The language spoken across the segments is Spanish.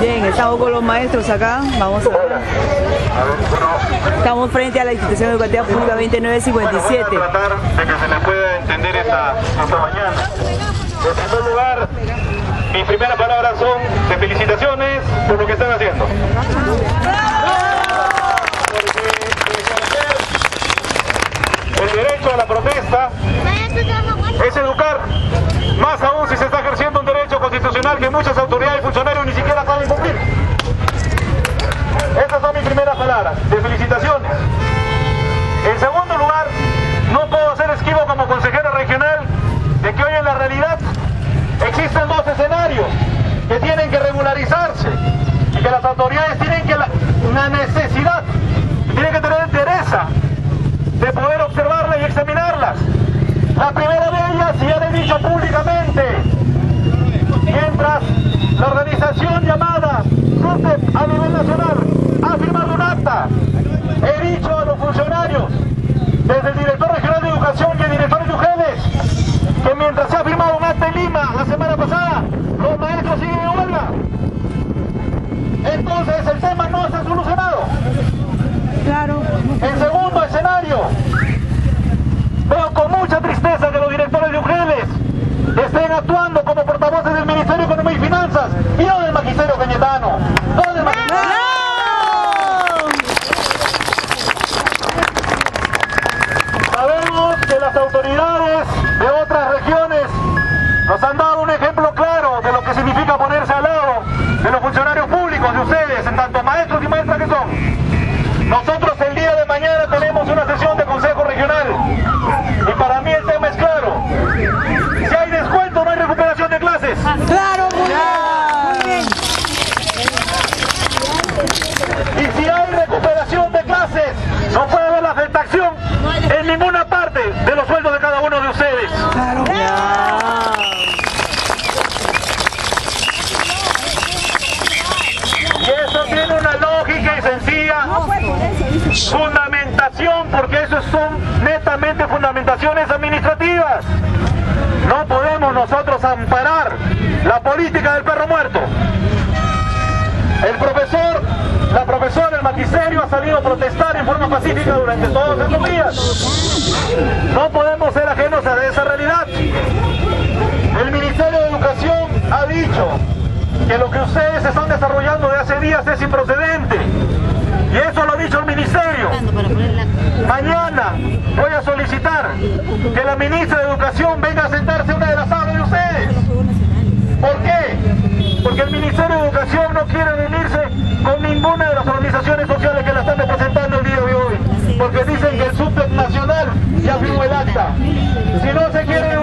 Bien, estamos con los maestros acá. Vamos a ver. Estamos frente a la institución educativa pública 2957. Vamos a tratar de que se les pueda entender esta, esta mañana. En primer lugar, mis primeras palabras son de felicitaciones por lo que están haciendo. Porque el derecho a la protesta es educar, más aún si se está ejerciendo que muchas autoridades y funcionarios ni siquiera saben cumplir. Estas son mis primeras palabras de felicitaciones. En segundo lugar, no puedo ser esquivo como consejero regional de que hoy en la realidad existen dos escenarios que tienen que regularizarse y que las autoridades tienen que la, la necesidad, tienen que tener interés de poder observarlas y examinarlas. La primera de ellas, y ya lo he dicho públicamente, mientras la organización llamada SUTEP a nivel nacional ha firmado un acta, he dicho a los funcionarios, desde el director regional de educación y el director de UGEDES, que mientras se ha firmado un acta en Lima la semana pasada, los maestros siguen en huelga. Entonces el tema no se ha solucionado. Claro. En segundo escenario, veo con mucha tristeza que los directores de UGELES estén actuando como portavoces del Ministerio de Economía y no del Magisterio Cañetano. No del Magisterio. Sabemos que las autoridades de otras regiones nos han dado un ejemplo claro de lo que significa ponerse al lado de los funcionarios públicos de ustedes, en tanto maestros y maestras que son. Nosotros el día de mañana tenemos una sesión de Consejo Regional y para mí el tema es claro. Si hay descuento no hay recuperación de clases. Claro, muy bien. Y si hay recuperación de clases, no puede haber la afectación en ninguna parte de los sueldos de cada uno ustedes. Y eso tiene una lógica y sencilla fundamentación, porque eso son netamente fundamentaciones administrativas. No podemos nosotros amparar la política del perro muerto. El magisterio ha salido a protestar en forma pacífica durante todos estos días. No podemos ser ajenos a esa realidad. El Ministerio de Educación ha dicho que lo que ustedes están desarrollando de hace días es improcedente. Y eso lo ha dicho el Ministerio. Mañana voy a solicitar que la ministra de Educación venga a sentarse en una de las aulas de ustedes. ¿Por qué? Porque el Ministerio de Educación no quiere reunirse con ninguna de las organizaciones sociales que la están representando el día de hoy. Porque dicen que el SUTEP nacional ya firmó el acta. Si no se quiere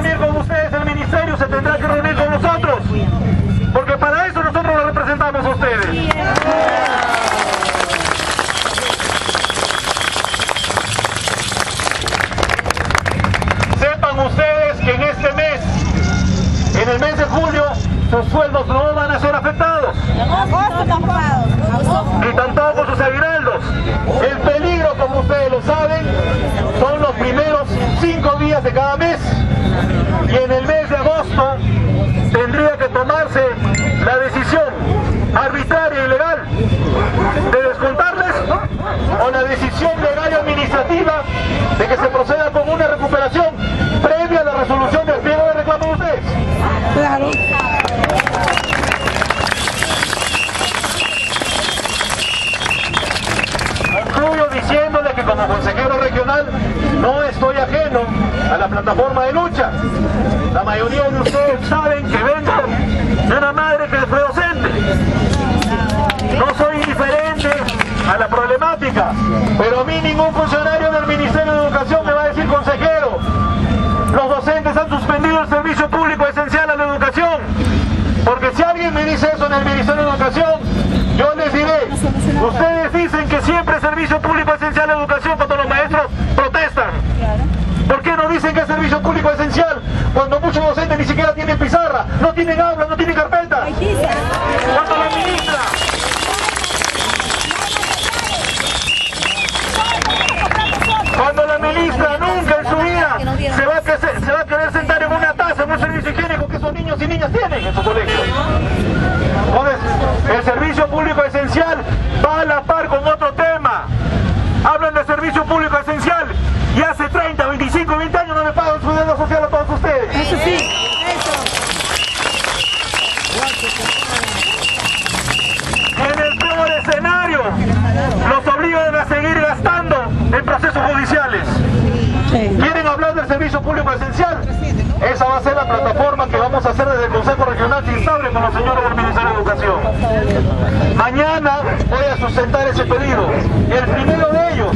plataforma que vamos a hacer desde el Consejo Regional Instable con los señores del Ministerio de Educación. Mañana voy a sustentar ese pedido. El primero de ellos,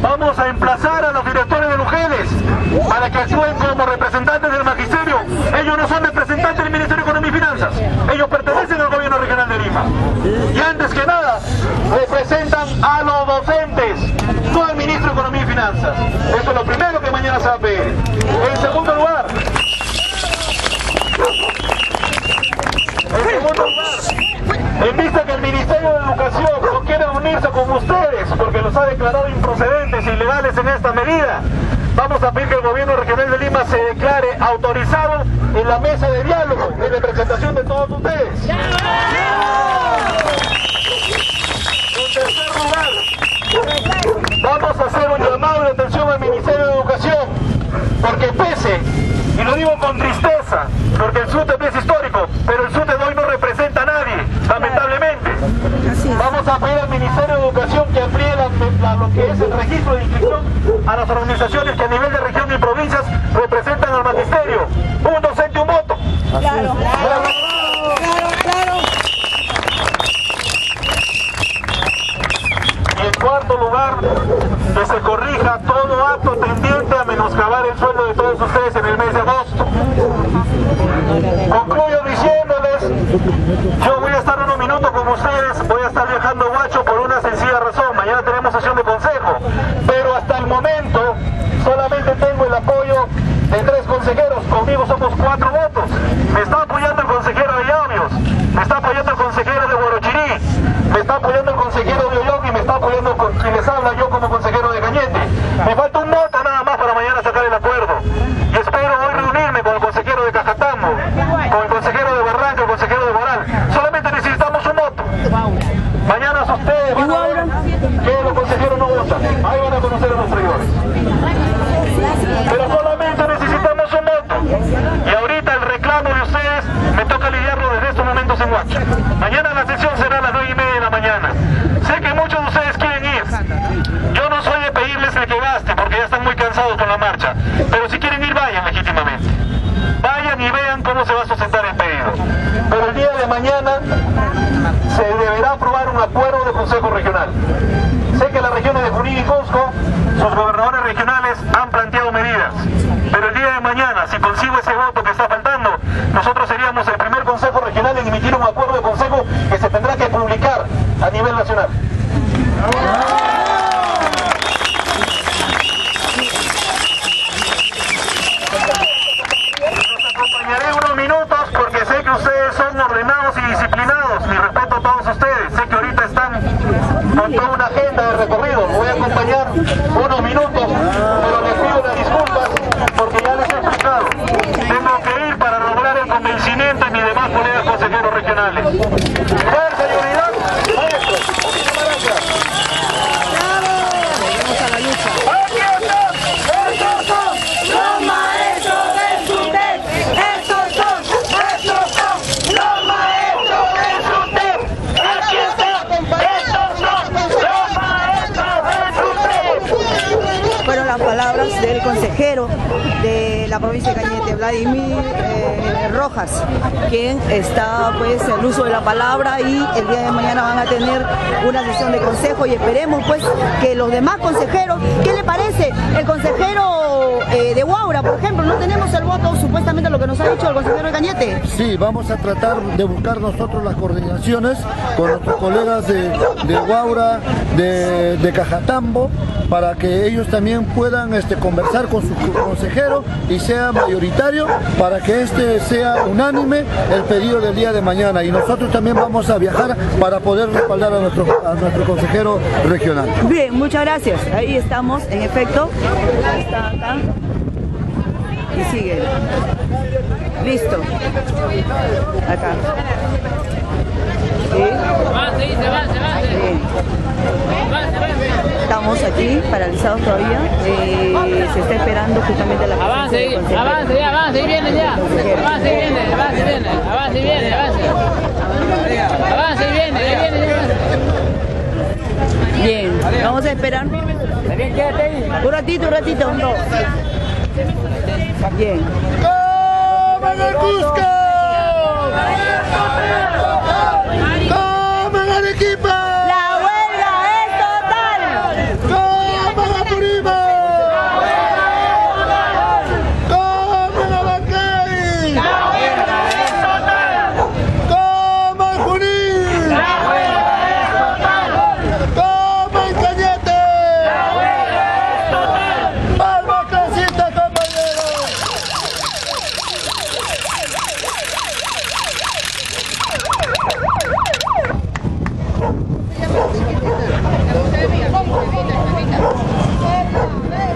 vamos a emplazar a los directores de mujeres para que actúen como representantes del magisterio. Ellos no son representantes del Ministerio de Economía y Finanzas. Ellos pertenecen al gobierno regional de Lima. Y antes que nada, representan a los docentes, no al ministro de Economía y Finanzas. Eso es lo primero que mañana se va a pedir. En segundo lugar, en segundo lugar, en vista que el Ministerio de Educación con ustedes porque los ha declarado improcedentes e ilegales en esta medida, vamos a pedir que el gobierno regional de Lima se declare autorizado en la mesa de diálogo en representación de todos ustedes. En tercer lugar, vamos a hacer un llamado de atención al Ministerio de Educación, porque pese, y lo digo con tristeza, porque el SUTEP es histórico, pero el SUTEP hoy no representa a nadie, lamentablemente. Vamos a pedir al Ministerio de Educación que amplíe la- la- lo que es el registro de inscripción a las organizaciones que a nivel de región Rojas, quien está pues el uso de la palabra y el día de mañana van a tener una sesión de consejo y esperemos pues que los demás consejeros, ¿qué le parece? El consejero eh, de Huaura, por ejemplo, no tenemos el voto, supuestamente lo que nos ha dicho el consejero de Cañete. Sí, vamos a tratar de buscar nosotros las coordinaciones con nuestros colegas de, de Guaura, de, de Cajatambo, para que ellos también puedan este, conversar con su consejero y sea mayoritario para que este sea unánime el pedido del día de mañana. Y nosotros también vamos a viajar para poder respaldar a nuestro, a nuestro consejero regional. Bien, muchas gracias. Ahí estamos, en efecto. Está acá. Y sigue. Listo. Acá. Sí. Bien. Estamos aquí paralizados todavía. Eh, se está esperando justamente la Avance, avance, ya, avance, ahí viene ya. Avance, ahí viene, avance, viene, avance, viene, avance. Avance, ahí viene, ahí viene, ya avance. esperan? Un ratito, un ratito. Bien. ¡Tomen el Cusco! ¡Tomen Arequipa! La huelga es total. ¡Tomen Apurímac! ¡Tomen Abancay! ¡Tomen Junín! ¡Tomen Cañete! ¡Palmas clasistas, compañeros!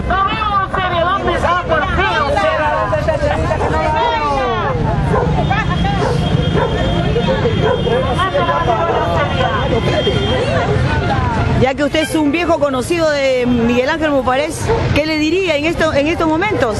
No veo en serio dónde está por fin. Ya que usted es un viejo conocido de Miguel Ángel Muparés, ¿qué le diría en, esto, en estos momentos?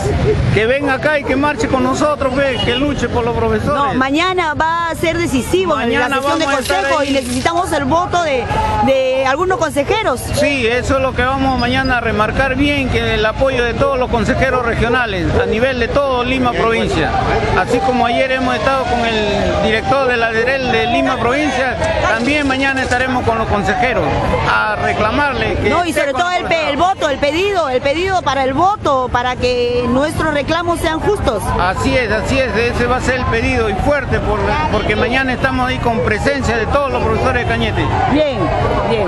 Que venga acá y que marche con nosotros, ve, que luche por los profesores. No, mañana va a ser decisivo en Mañana la sesión de consejo y necesitamos el voto de, de algunos consejeros. Sí, eso es lo que vamos mañana a remarcar bien, que el apoyo de todos los consejeros regionales, a nivel de todo Lima Provincia. Así como ayer hemos estado con el director de la DEREL de Lima Provincia, también mañana estaremos con los consejeros a reclamarle que... No, y sobre todo el, voto, el pedido, el pedido para el voto, para que nuestros reclamos sean justos. Así es, así es, ese va a ser el pedido y fuerte por- porque mañana estamos ahí con presencia de todos los profesores de Cañete. Bien, bien.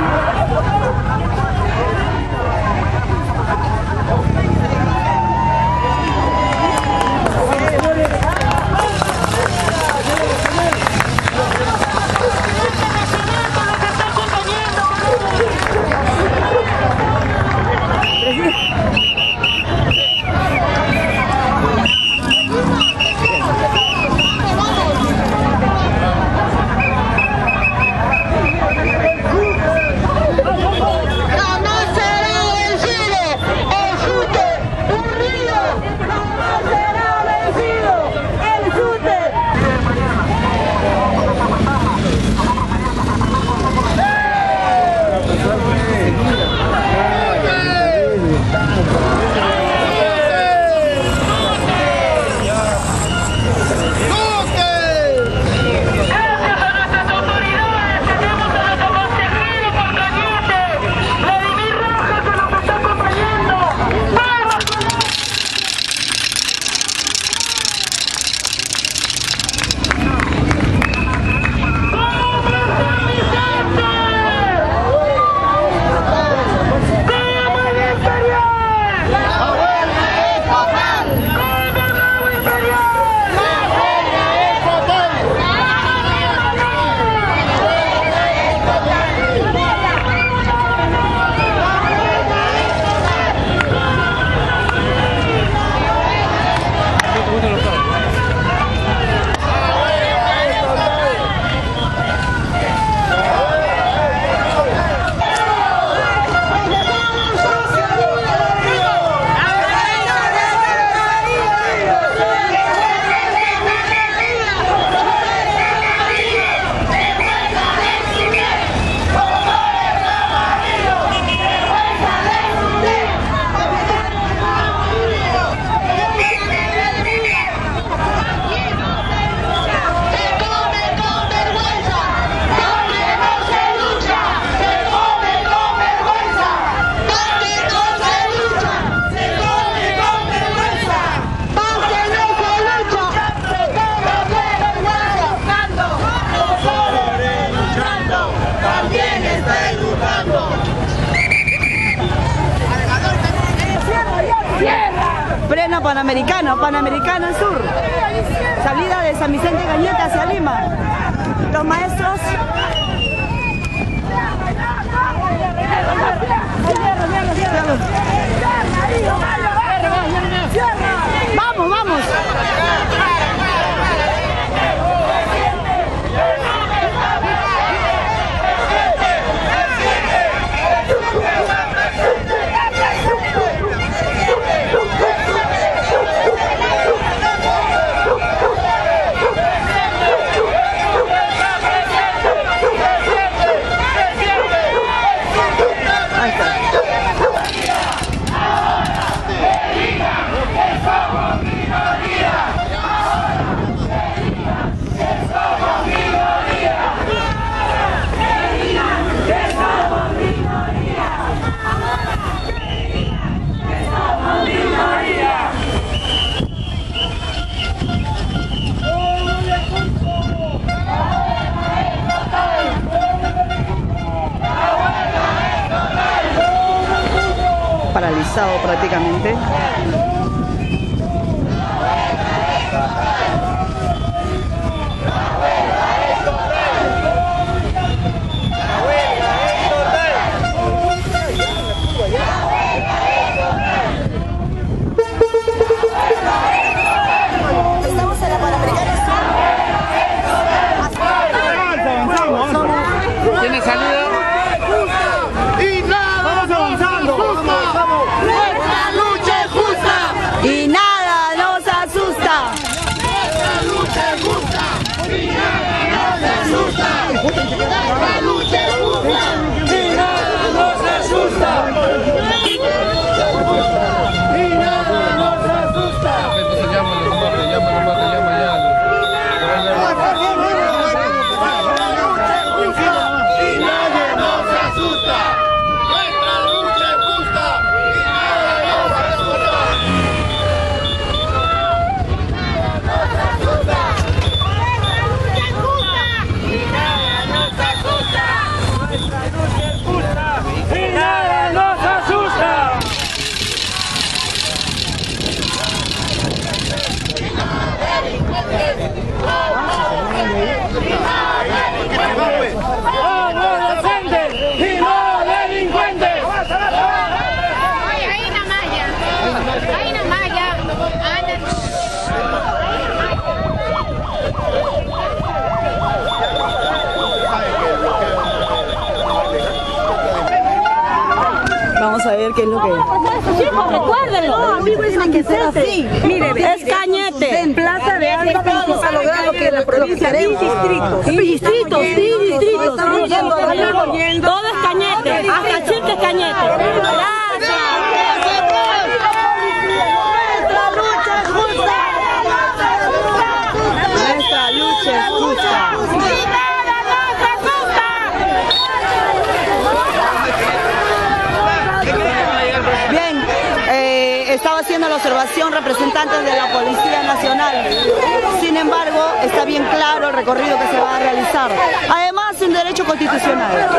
Panamericana, Ver qué es lo que... Chicos, recuérdenlo. tiene que ser así. Mire, es Cañete. En Plaza de Alba vamos a lograr lo que la provincia. Distritos. Distritos, sí, distritos. Todo es Cañete. Hasta Chilque es Cañete. Gracias. Nuestra lucha es justa. Nuestra lucha es justa. Bien, eh, estaba haciendo observación representantes de la Policía Nacional. Sin embargo, está bien claro el recorrido que se va a realizar. Además, un derecho constitucional.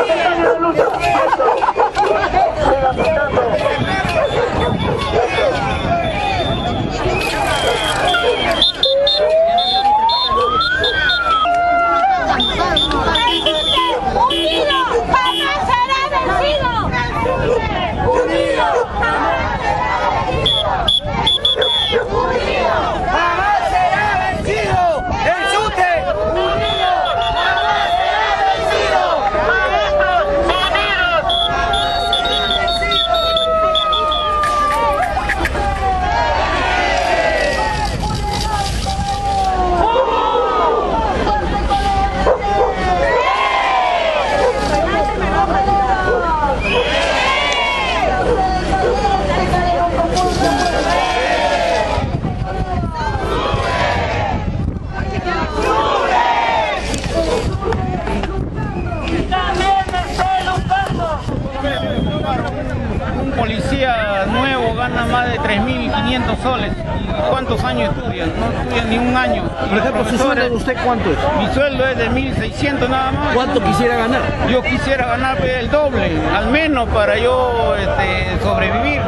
Unido, jamás será vencido. Jamás será vencido el SUTE. Un policía nuevo gana más de 3.500 soles. ¿Y ¿Cuántos años estudian? No estudian ni un año. Y Por los ejemplo, su profesores- sueldo de usted cuánto es? Mi sueldo es de 1.600 nada más. ¿Cuánto quisiera ganar? Yo quisiera ganar pues, el doble, al menos para yo este, sobrevivir.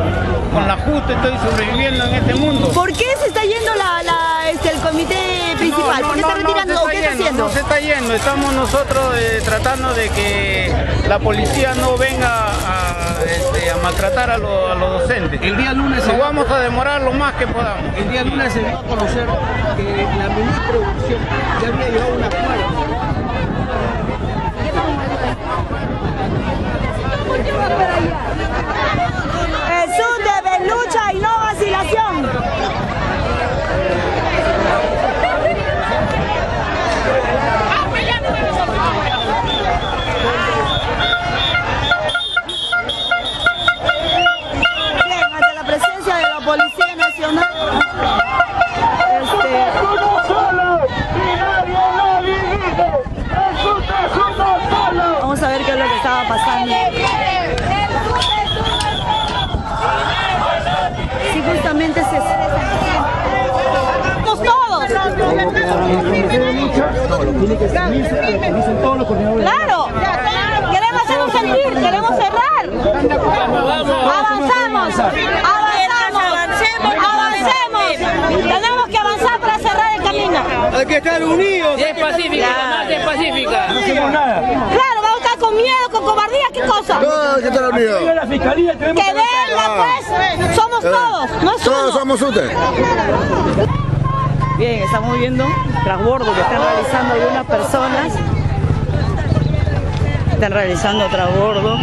Con la justa estoy sobreviviendo en este mundo. ¿Por qué se está yendo la, la, este, el comité principal? ¿Por qué está retirando? se ¿O qué está yendo, haciendo? No se está yendo, estamos nosotros eh, tratando de que la policía no venga a, este, a maltratar a, lo- a los docentes. El día lunes se vamos a demorar lo más que podamos. El día lunes se dio a conocer que la ministra de Educación ya había llegado a un acuerdo sur de lucha y no vacilación. Justamente es eso. ¡Somos todos! ¡Claro! Queremos hacer un sentir, queremos cerrar. Avanzamos. avanzar. Avancemos, avancemos. Tenemos que avanzar para cerrar el camino. Hay que estar unidos. Es pacífica, más es pacífica. No hacemos nada. Claro, vamos a estar con miedo, con cobardía, ¿qué cosa? La fiscalía, tenemos Que venga, pues. Somos todos, no es Todos somos ustedes. Bien, estamos viendo transbordo que están realizando algunas personas. Están realizando transbordo.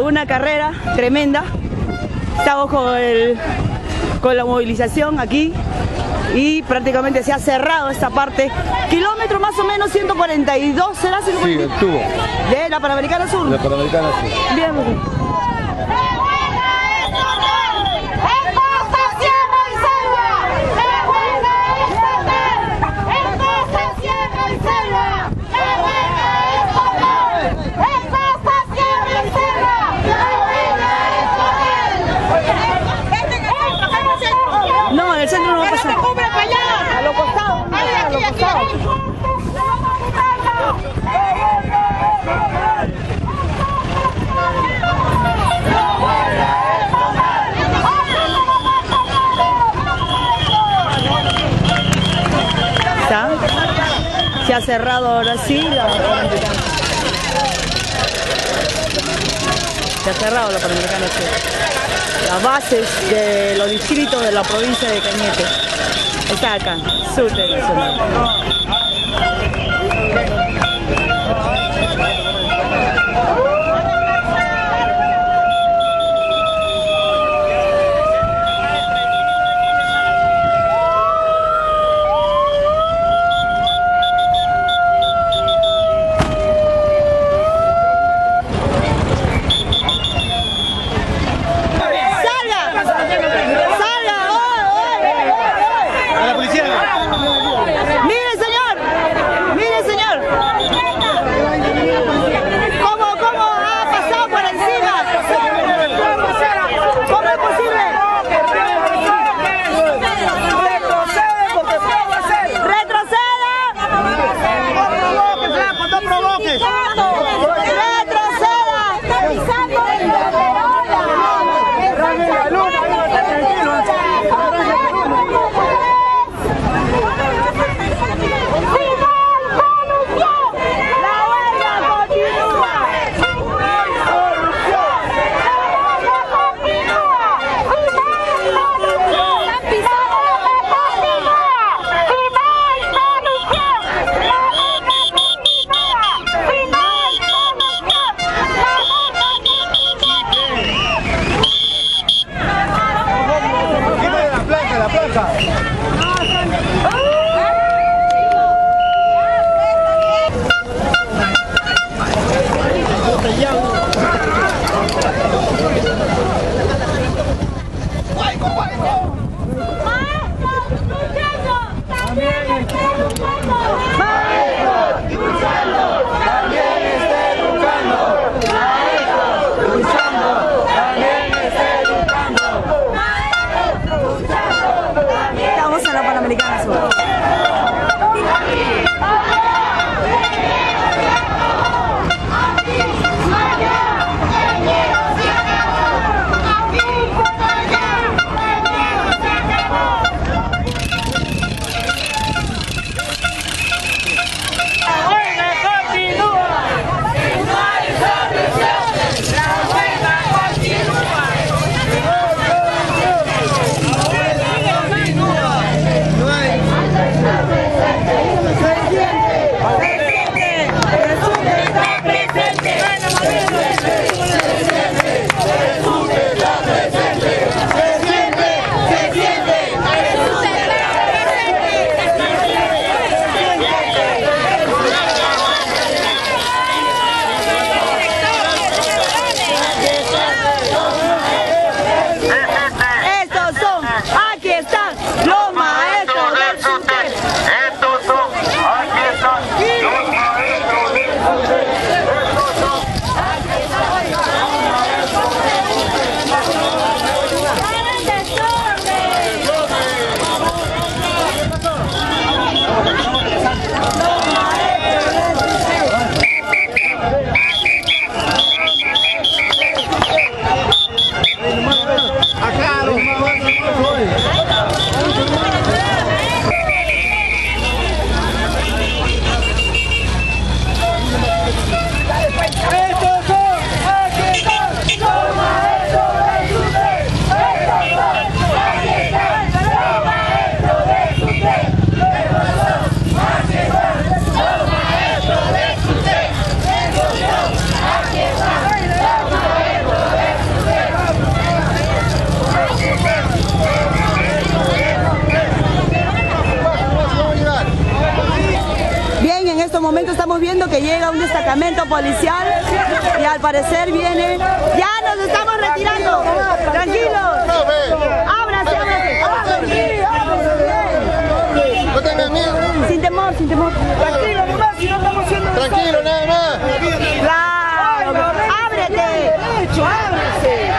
Una carrera tremenda. Estamos con, el, con la movilización aquí y prácticamente se ha cerrado esta parte. Kilómetro más o menos 142, ¿será? Sí, el tubo. De la Panamericana Sur. La Panamericana sí. Bien, muy bien. No, en el centro no va a pasar. A los costados. A los costados. Está. Ha cerrado ahora sí la ha cerrado la Panamericana Sur. Las bases de los distritos de la provincia de Cañete. Está acá, sur de la zona. Reglamento policial y al parecer viene. Ya nos estamos retirando. Tranquilos. Ábrase, ábrase. No tengan miedo. Sin temor, sin temor. Tranquilo, nomás, si no estamos haciendo Tranquilo, nada más. Claro. Ábrete. derecho, ábrese.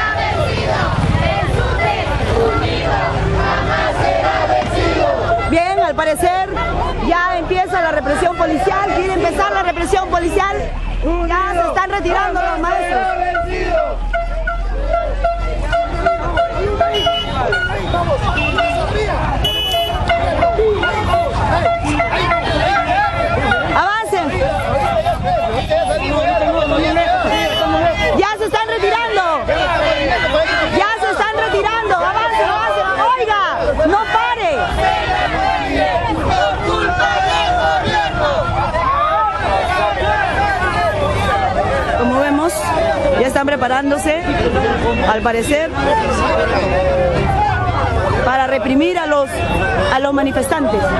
Bien, al parecer ya empieza la represión policial. ¿Quiere empezar la represión policial? Ya se están retirando los maestros. Ya están preparándose, al parecer, para reprimir a los, a los manifestantes. Por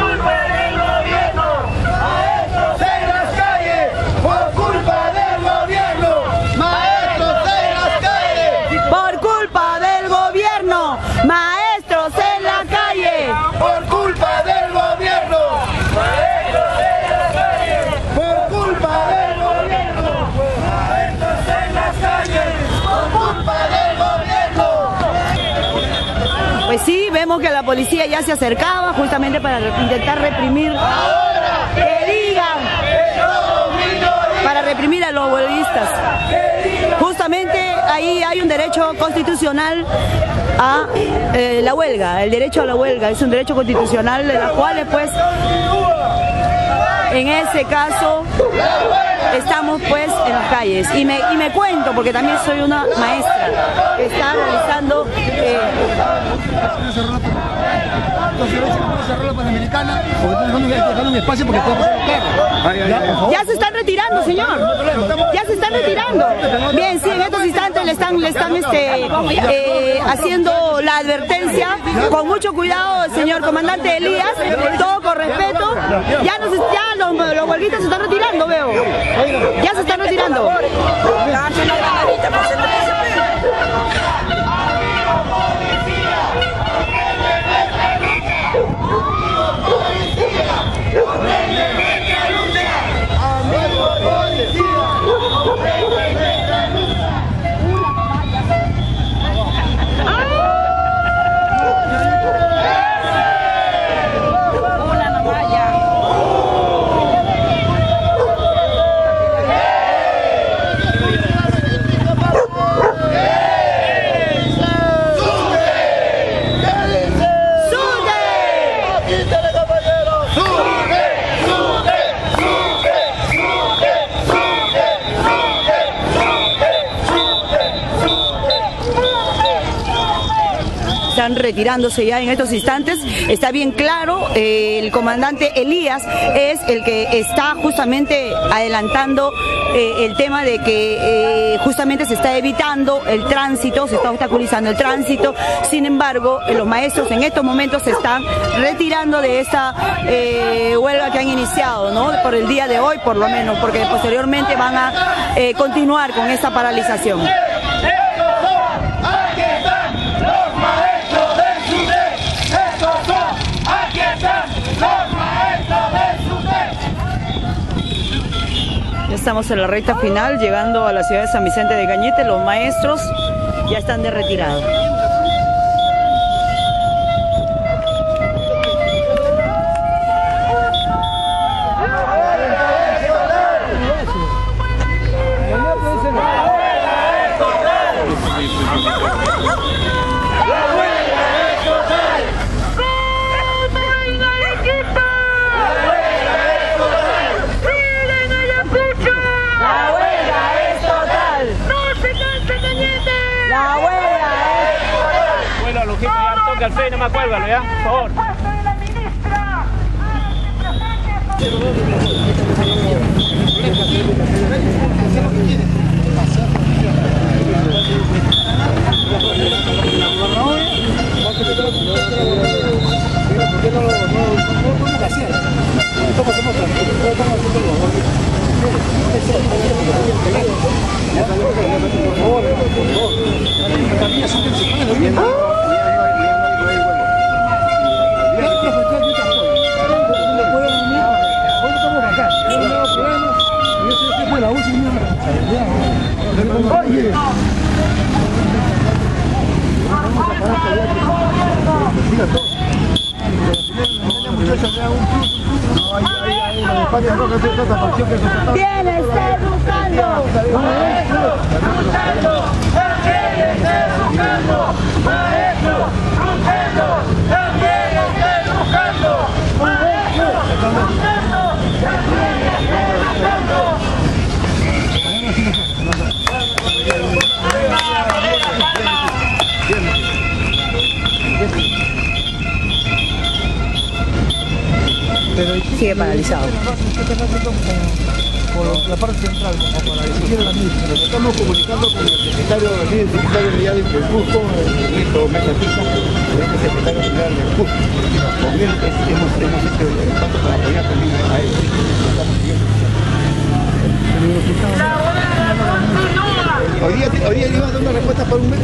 culpa del gobierno, maestros en las calles. Por culpa del gobierno, maestros en las calles. Por culpa del gobierno, maestros en la calle. Por culpa del gobierno, maestros en las calles. Por culpa del gobierno, maestros en las calles. Por culpa del gobierno. Pues sí, vemos que la policía ya se acercaba justamente para intentar reprimir, que digan, para reprimir a los huelguistas. Justamente ahí hay un derecho constitucional a eh, la huelga, el derecho a la huelga, es un derecho constitucional de las cuales pues en ese caso estamos pues en las calles. Y me, y me cuento porque también soy una maestra que está realizando eh, cerrar la Panamericana porque están dejando un espacio porque puede pasar el carro. Ya se están retirando, señor. Ya se están retirando. Bien, sí, en estos instantes le están, le están este, eh, haciendo la advertencia. Con mucho cuidado, señor comandante Elías. Todo con respeto. Ya, nos, ya los, los huelguistas se están retirando, veo. Ya se están retirando. Están retirándose ya en estos instantes. Está bien claro, eh, el comandante Elías es el que está justamente adelantando eh, el tema de que eh, justamente se está evitando el tránsito, se está obstaculizando el tránsito. Sin embargo, los maestros en estos momentos se están retirando de esta huelga que han iniciado, ¿no? Por el día de hoy, por lo menos, porque posteriormente van a continuar con esta paralización. Aquí están los maestros del SUTEC. Estos son, aquí están los maestros del SUTEC. Ya estamos en la recta final, llegando a la ciudad de San Vicente de Cañete. Los maestros ya están de retirada. Vienes educando. Maestro, luchando, también educando. Maestro, luchando, también educando. Maestro, Sigue paralizado. Por la parte central, como para dirigir la misma. Nos estamos comunicando con el secretario, el líder secretario general del Cusco, el ministro Mesa Pisa, el secretario general del Cusco. Con él es- hemos, hemos hecho el paso para apoyar también a él. Estamos siguiendo. Hoy día, hoy día le iba a dar una respuesta para un mes.